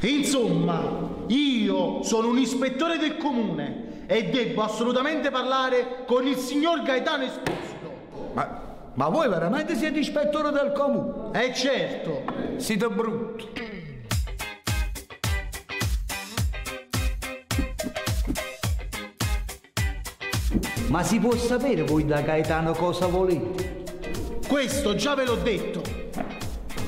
Insomma, io sono un ispettore del comune e devo assolutamente parlare con il signor Gaetano Esposito. Ma, ma voi veramente siete ispettore del comune? Eh certo, Siete brutti. Ma si può sapere voi da Gaetano cosa volete? questo già ve l'ho detto.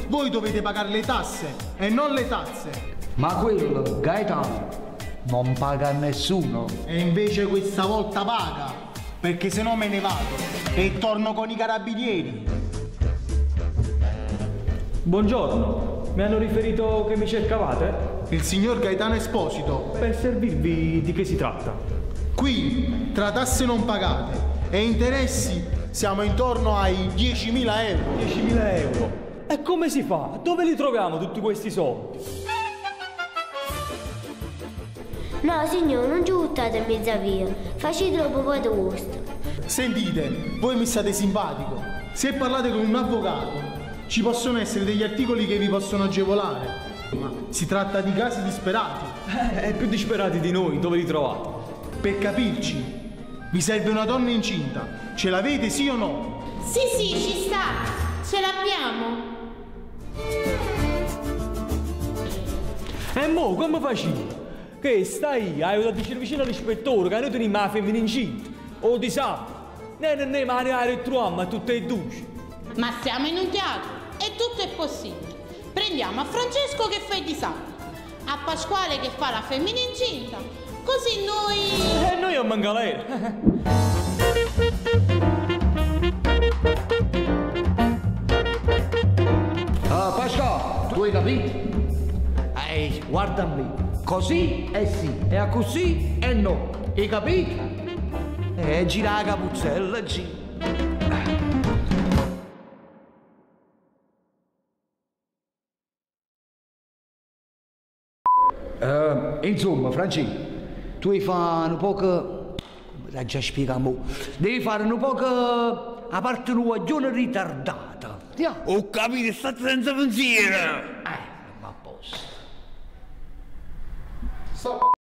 Voi dovete pagare le tasse e non le tazze. Ma quello, Gaetano, non paga a nessuno. E invece questa volta paga, perché se no me ne vado e torno con i carabinieri. Buongiorno, mi hanno riferito che mi cercavate? Il signor Gaetano Esposito, Per servirvi di che si tratta? qui tra tasse non pagate e interessi siamo intorno ai 10.000 euro. 10.000 euro. E come si fa? Dove li troviamo tutti questi soldi? No, signore, non ci buttate in mezza via. Facetelo poi di vostro. Sentite, voi mi state simpatico. Se parlate con un avvocato, ci possono essere degli articoli che vi possono agevolare. Ma si tratta di casi disperati. Eh, più disperati di noi, dove li trovate? Per capirci, vi serve una donna incinta. Ce l'avete sì o no? Sì, sì, ci sta. Ce l'abbiamo. E mo, come facevi? Che stai, hai da dire vicino all'ispettore, che noi teniamo la femmina incinta. O di sabato. Ne ne ne mani a ritroviamo a tutte e due. Ma siamo in un teatro e tutto è possibile. Prendiamo a Francesco che fa il disabile, a Pasquale che fa la femmina incinta. Così noi... E noi a mangalera. Ah, Pasqua, tu hai capito? Ehi, guarda me. Così è sì, e a così è no. Hai capito? E gira la capuzzella, gira. Eh, insomma, Francesco, tu devi fare un po' che... L'ha già spiegato. Devi fare un po' che... a parte una guaglione ritardata. Ho capito, state senza pensiero! Eh, ma a posto.